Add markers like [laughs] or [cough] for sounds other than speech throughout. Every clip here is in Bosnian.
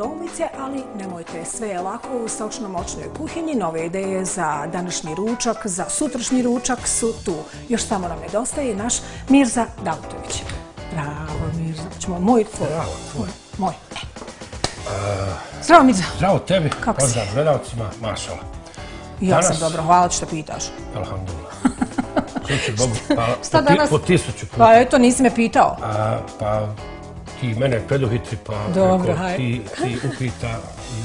nedoumice, ali nemojte, sve je lako u sočno-moćnoj kuhinji. Nove ideje za današnji ručak, za sutrašnji ručak su tu. Još samo nam nedostaje naš Mirza Dautović. Bravo, Mirza. Ćemo, moj, tvoj. Bravo, tvoj. Moj. Zdravo, Mirza. Zdravo tebi, Kako si? pozdrav gledalcima, mašala. Ja Danas- sam dobro, hvala ti što pitaš. Alhamdulillah. [laughs] Slušaj, Bogu, pa Šta po, ti, danas? po tisuću puta. Pa eto, nisi me pitao. A, pa ti mene preduhitri, pa Dobro, hajde. ti, ti upita.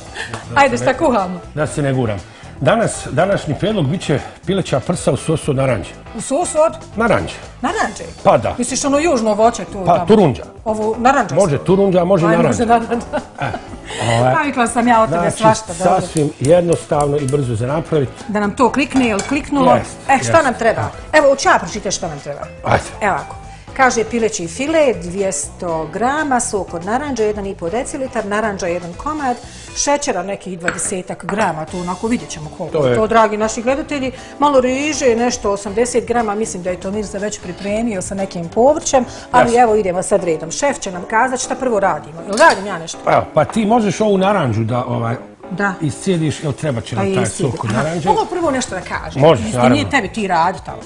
[laughs] Ajde, šta kuhamo? Da se ne guram. Danas, današnji prijedlog bit će pileća prsa u sosu naranđe. U sosu od Naranđe. naranđe. Pa da. Misliš ono južno voće tu? Pa tamo? turunđa. Ovo naranđe. Može turunđa, može Aj, naranđe. može naranđe. [laughs] Ovaj, Navikla sam ja od tebe Znači, svašta. dobro. sasvim jednostavno i brzo za napraviti. Da nam to klikne ili kliknulo. Jest, e, šta nam treba? Evo, hoću ja pročitati šta nam treba. Ajde. Evo ovako. Kaže pileći file, 200 grama, sok od naranđa, 1,5 decilitar, naranđa, jedan komad, šećera nekih 20 grama, to onako vidjet ćemo koliko To je to, dragi naši gledatelji. Malo riže, nešto 80 grama, mislim da je to Mirza već pripremio sa nekim povrćem, ali evo idemo sad redom. Šef će nam kazati šta prvo radimo. Jel radim ja nešto? Evo, pa ti možeš ovu naranđu da ovaj, Da. iscijediš, jel treba će nam taj sok od Aha, naranđe. Mogu prvo nešto da kažem. Možeš, naravno. Nije tebi ti radi tamo.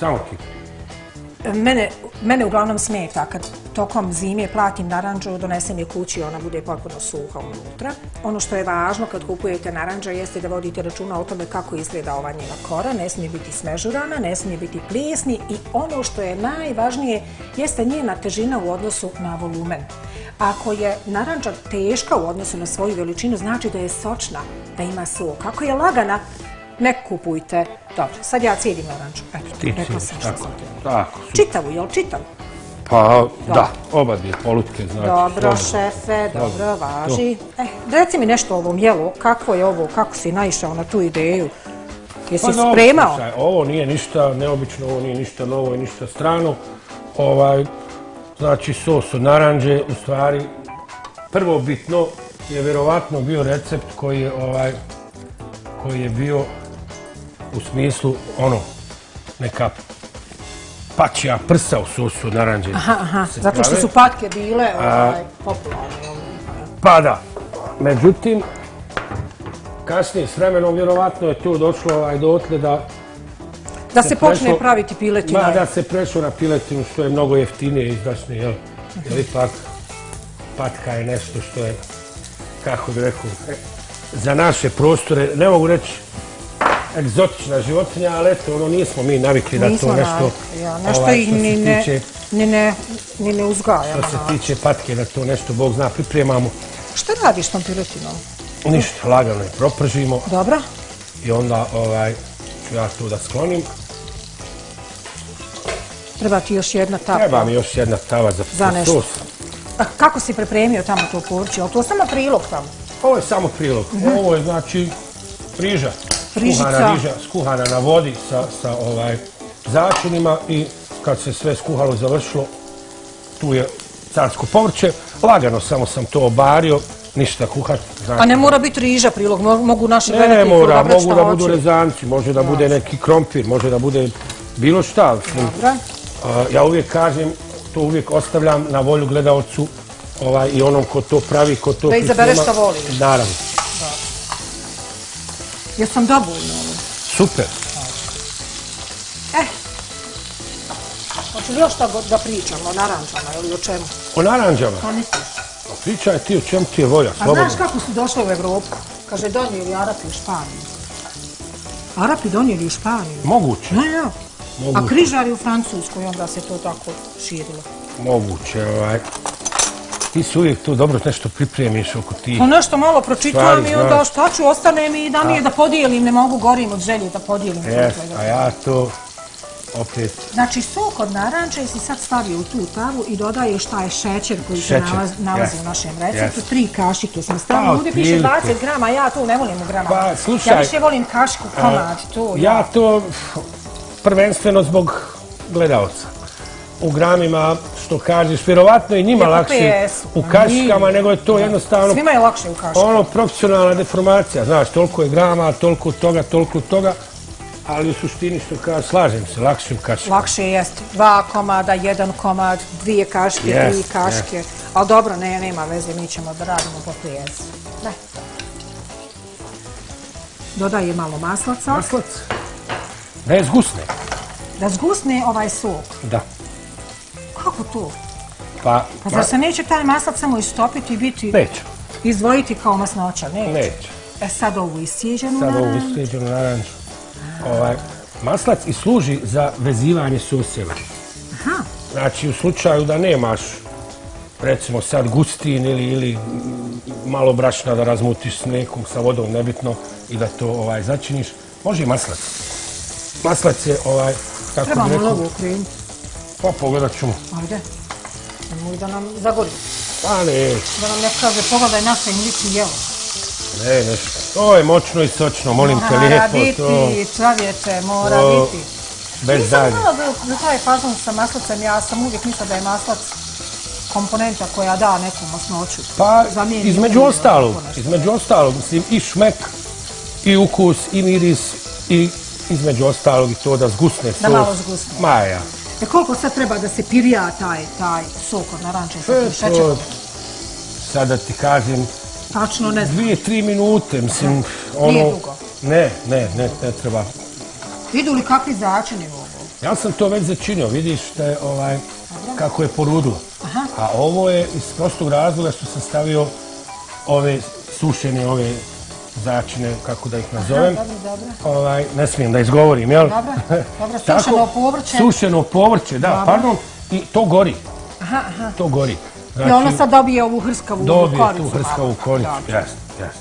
Samo ti. Mene, mene uglavnom smeta kad tokom zime platim naranđu, donesem je kući i ona bude potpuno suha unutra. Ono što je važno kad kupujete naranđa jeste da vodite računa o tome kako izgleda ova njena kora. Ne smije biti smežurana, ne smije biti plijesni i ono što je najvažnije jeste njena težina u odnosu na volumen. Ako je naranđa teška u odnosu na svoju veličinu, znači da je sočna, da ima sok. Ako je lagana, ne kupujte. Dobro, sad ja cijedim naranđu. Eto, Ti rekla sam što tako. sam. Tako, su. Čitavu, jel čitavu? Pa, da, oba dvije polutke, znači. Dobro, slobodno. šefe, dobro, Dobro, važi. Eh, reci mi nešto o ovom jelu, kako je ovo, kako si naišao na tu ideju? Jesi Pa dobro, spremao? slušaj, ovo nije ništa neobično, ovo nije ništa novo i ništa strano. Ovaj, znači, sos od naranđe, u stvari, prvo bitno je vjerovatno bio recept koji je, ovaj, koji je bio u smislu, ono, neka pačija prsa u sosu od naranđe. Aha, aha, zato što su patke bile ovaj, popularne. Pa da. Međutim, kasnije s vremenom vjerovatno je to došlo ovaj, dotle da Da se počne prešlo- praviti piletina. Ma da se prešlo na piletinu što je mnogo jeftinije i izdašnije, jel? Jer ipak patka je nešto što je, kako bi rekao, e, za naše prostore, ne mogu reći egzotična životinja, ali eto, ono, nismo mi navikli da Nismo to nešto, navikli, ja. Nešto ovaj, se ni ne, tiče, ni ne, ni ne uzgajamo. što se tiče patke, da to nešto, Bog zna, pripremamo. Šta radiš tom piletinom? Ništa, lagano je propržimo Dobro? i onda ovaj, ću ja to da sklonim. Treba ti još jedna tapa. Treba mi još jedna tava za, Za nešto. sos. A kako si pripremio tamo to povrće? Je li to samo prilog tamo? Ovo je samo prilog. Ovo je znači riža. Rižica. Skuhana riža, skuhana na vodi sa, sa ovaj začinima i kad se sve skuhalo završilo, tu je carsko povrće. Lagano samo sam to obario, ništa kuhati. Znači, A ne mora biti riža prilog, mo- mogu naši ne gledati mora, odabrati mogu šta da budu rezanci, može da bude neki krompir, može da bude bilo šta. Dobro. Ja uvijek kažem, to uvijek ostavljam na volju gledalcu ovaj, i onom ko to pravi, ko to Da izabere priprema. šta voli. Naravno. Jesam dovoljno ovo. Super. Eh. Hoću li još da pričamo o naranđama ili o čemu? O naranđama. Pa misliš? Pa Pričaj ti o čemu ti je volja, A slobodno. znaš kako su došli u Evropu? Kaže, donijeli Arapi u Španiju. Arapi donijeli u Španiju. Moguće, Ne, ja. A Moguće. križari u Francuskoj, onda se to tako širilo. moguće. Ovaj. Ti si uvijek tu dobro nešto pripremiš oko ti. Pa nešto malo pročitam i onda šta ću, ostane mi i da mi je da podijelim, ne mogu, gorim od želje da podijelim. Jes, a ja to opet Znači, sok od naranče si sad stavio u tu tavu i dodaješ taj šećer koji se nalazi, nalazi yes, u našem receptu. yes. Tri kašike sam Pa, stavila. Ovdje piše otprilike. 20 grama, ja to ne volim u grama. Pa, slušaj, ja više volim kašku, komad, to. Ja to prvenstveno zbog gledalca. U gramima, što kažeš, vjerovatno i njima lakše u Ma kašikama, nije. nego je to jednostavno Svima je lakše u kašku. ono profesionalna deformacija. Znaš, toliko je grama, toliko toga, toliko toga. ali u suštini što kaže, slažem se, lakše u kaši. Lakše jest dva komada, jedan komad, dvije kaške, tri kaške. Ali dobro, ne, nema veze, mi ćemo da radimo po prijezi. Ne. Dodaje malo maslaca, Maslac. Da je zgusne. da zgusne ovaj sok. Da. Kako to? Pa, Pa zar se neće taj maslac samo istopiti i biti, neće, izdvojiti kao masnoća? Ne. neće. E sad ovu iscijeđenu Sad ovu naranđu. islijeđenu naranđu. Ovaj, maslac i služi za vezivanje susjeva. Aha, Znači, u slučaju da nemaš, recimo sad gustin ili, ili malo brašna da razmutiš s mlijekom, sa vodom, nebitno, i da to ovaj začiniš, može i maslac. Maslac je, ovaj, kako bi trebamo rekao, ukrenuti. Pa pogledat ćemo. Ajde. Nemoj da nam zagori. Pa ne, Da nam ne kaže, pogledaj naše indici jelo. ne, nešto. To je moćno i sočno, molim te Mora lijepo, biti, to čovječe, mora to- biti. bez Nisam dalje. znala da, da taj fazon sa maslacem, ja sam uvijek mislila da je maslac komponenta koja da neku masnoću. Pa, između ostalog, između ostalog, mislim, i šmek, i ukus, i miris, i između ostalog i to da zgusne sos. malo zgusne. Ma ja. E koliko sad treba da se pirija taj, taj sok od naranče sa tim E, šećerom? sada ti kažem, Tačno ne znam. dvije, tri minute, mislim, ono... Nije dugo. Ne, ne, ne, ne treba. Vidu li kakvi začini u ovo? Ja sam to već začinio, vidiš da je ovaj, kako je porudilo. Aha. A ovo je iz prostog razloga što sam stavio ove sušene, ove začine, kako da ih nazovem. Dobro, dobro. Ovaj, ne smijem da izgovorim, jel? Dobro, [laughs] sušeno povrće. Sušeno povrće, da, Dobro. pardon. I to gori, Aha, aha. to gori. Znači, I ono sad dobije ovu hrskavu dobije koricu. tu hrskavu malo. koricu, jes, jes.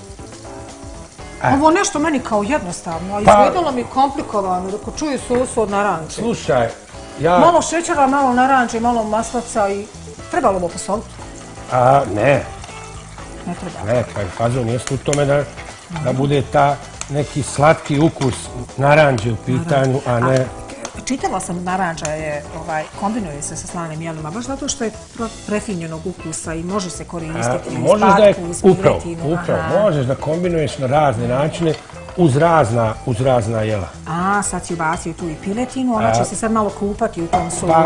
Ovo nešto meni kao jednostavno, a Pa- izgledalo mi komplikovano, dok čuju sosu od naranče. Slušaj, ja... Malo šećera, malo naranče, malo maslaca i trebalo ovo posoliti. A, ne, Ne treba. ne, pa fazon jest u tome da, da bude ta neki slatki ukus naranđe u pitanju, a ne... Čitala sam naranča je, ovaj, kombinuje se sa slanim jelima, baš zato što je prefinjenog ukusa i može se koristiti uz možeš da je, patku, uz upravo, piletinu. upravo, možeš da kombinuješ na razne načine uz razna, uz razna jela. A, sad si ubacio tu i piletinu, ona će se sad malo kupati u tom sosu. Pa,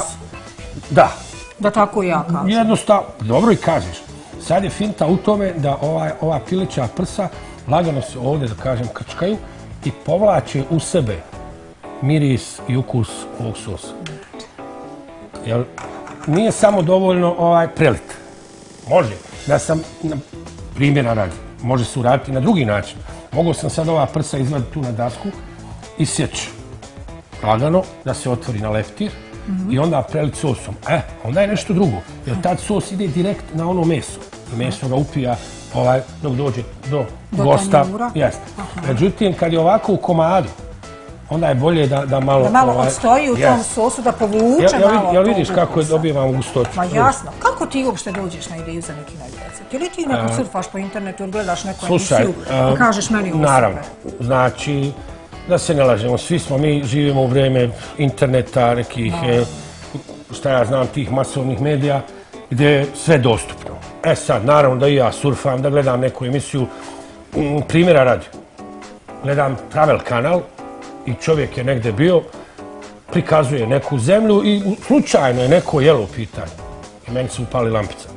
da, Da tako i ja kažem. jednostavno, dobro i kažeš. Sad je finta u tome da ovaj, ova pileća prsa lagano se ovdje, da kažem, krčkaju i povlače u sebe miris i ukus ovog sosa. Jel, nije samo dovoljno ovaj prelit. Može. Da sam, primjera radi, može se uraditi na drugi način. Mogao sam sad ova prsa izvaditi tu na dasku i sjeći lagano da se otvori na leptir i onda prelit sosom. E, onda je nešto drugo. Jer tad sos ide direkt na ono meso. Meso ga upija ovaj, dok dođe do, Do gosta. Jest. Međutim, kad je ovako u komadu, onda je bolje da, da malo... Da malo ovaj, odstoji u tom sosu, da povuče malo jel vidiš kako je dobivamo gustoću? Ma jasno. Kako ti uopšte dođeš na ideju za neki novi recept? Ili ti neko surfaš po internetu ili gledaš neku Slušaj, emisiju i kažeš meni ovo Naravno. Znači, da se ne lažemo, svi smo mi živimo u vrijeme interneta, nekih, e, šta ja znam, tih masovnih medija, gdje je sve dostupno. E sad, naravno da i ja surfam, da gledam neku emisiju, m, primjera radi. Gledam Travel kanal i čovjek je negdje bio, prikazuje neku zemlju i slučajno je neko jelo u pitanju. I meni se upali lampica.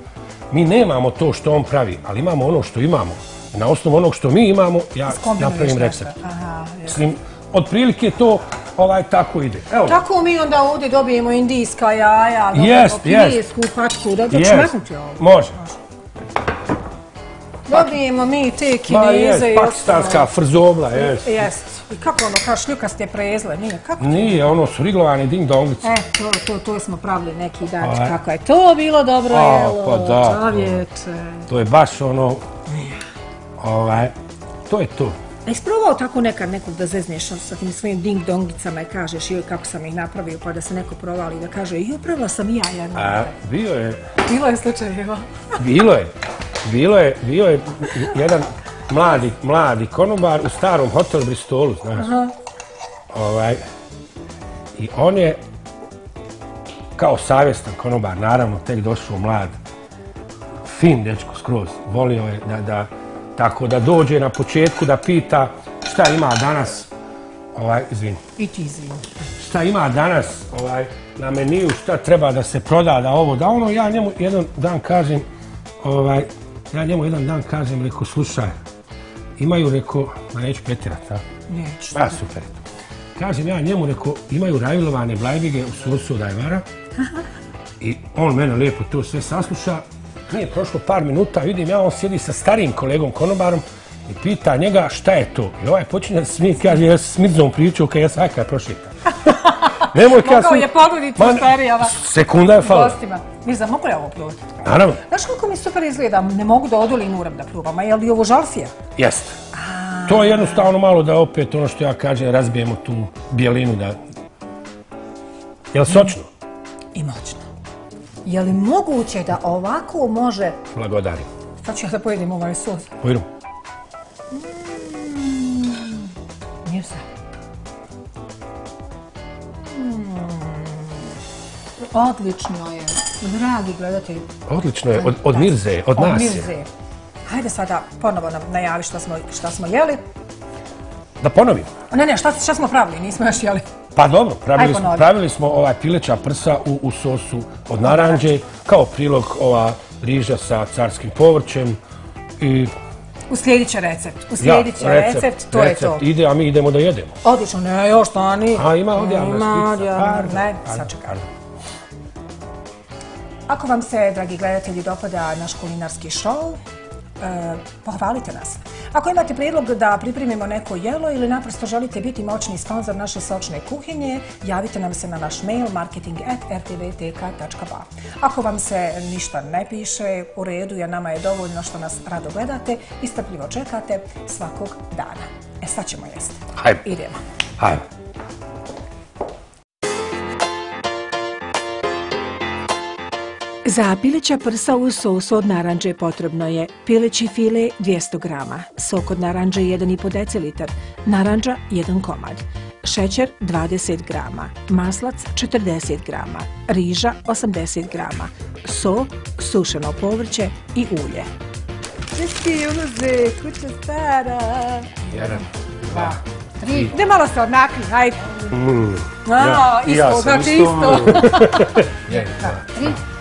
Mi nemamo to što on pravi, ali imamo ono što imamo. I na osnovu onog što mi imamo, ja napravim recept. Aha. Mislim, otprilike to ovaj tako ide. Evo, Tako mi onda ovdje dobijemo indijska jaja, dobijemo kinesku patku, da, da jest. čmeknuti ovo. Može. Dobijemo mi te Ma kineze jest, i pakistanska frzobla, ostalo. Jest. I kako ono, kao šljukaste prezle, nije, kako? Nije, ono su riglovani ding donglice. E, to, to, to smo pravili neki dan, Ovaj. kako je to bilo dobro A, jelo, pa da. čovječe. To je baš ono... Ovaj, to je to. A isprobao tako nekad nekog da zezneš sa tim svojim ding dongicama i kažeš joj kako sam ih napravio pa da se neko provali i da kaže joj pravila sam i ja jedno. A, bio je, Bilo je slučajeva. bilo je, bilo je, bio je jedan mladi, mladi konobar u starom hotel Bristolu, znaš. Aha. Ovaj, I on je kao savjestan konobar, naravno, tek došao mlad, fin dečko skroz, volio je da, da tako da dođe na početku da pita šta ima danas Ovaj, izvini. I ti izvini. Šta ima danas ovaj, na meniju, šta treba da se proda, da ovo, da ono, ja njemu jedan dan kažem, ovaj, ja njemu jedan dan kažem, reko, slušaj, imaju, reko, ma neću pretjerati, a? Neću. Pa, super. Kažem ja njemu, reko, imaju rajlovane blajbige u sosu od ajvara. I on mene lijepo to sve sasluša. Nije prošlo par minuta, vidim ja, on sjedi sa starijim kolegom konobarom i pita njega šta je to. I ovaj počinje da smije, kaže, ja sam smrzom pričao, kaj ja sam ajka prošeta. [laughs] Nemoj kada Mogao je pogledati u starijama. Sekunda je falo. Gostima. Mirza, mogu li ovo pljuvati? Naravno, Znaš kako mi super izgleda? Ne mogu da odolim uram da pljuvam. A je li ovo žalfija? jeste. To je jednostavno malo da opet ono što ja kažem, razbijemo tu bijelinu da... Jel sočno? I moćno. Je li moguće da ovako može... Blagodarim. Sad ću ja da pojedim ovaj sos. Pojdu. Mirza. Odlično je. Dragi gledatelji. Odlično je, od, od Mirze, od nas je. Mirze. Hajde sada ponovo nam najavi šta smo, šta smo jeli. Da ponovim. Ne, ne, šta, šta smo pravili? Nismo još jeli. Pa dobro, pravili smo, ponovi. pravili smo ovaj pileća prsa u, u sosu od naranđe, kao prilog ova riža sa carskim povrćem i U sljedeći recept. U sljedeći recept, to je to. Ide, a mi idemo da jedemo. Odlično, ne, još stani. A ima ovdje javna Ima, javna, Pardon, Ne, sačekaj. pardon. Ako vam se, dragi gledatelji, dopada naš kulinarski show, e, pohvalite nas. Ako imate prijedlog da pripremimo neko jelo ili naprosto želite biti moćni sponsor naše sočne kuhinje, javite nam se na naš mail marketing.rtvtk.ba. Ako vam se ništa ne piše, u redu, jer nama je dovoljno što nas rado gledate i strpljivo čekate svakog dana. E, sad ćemo jesti. Hajde. Idemo. Hajde. Za pileća prsa u sosu od naranđe potrebno je pileći file 200 grama, sok od naranđe 1,5 decilitar, naranđa 1 komad, šećer 20 grama, maslac 40 grama, riža 80 grama, so, sušeno povrće i ulje. Čisti uloze, kuća stara. Jedan, dva, Tri. Gde malo se odmakli, hajde. mm. Ja isto, sam znači isto. isto. [laughs] Jedan, dva, Tri,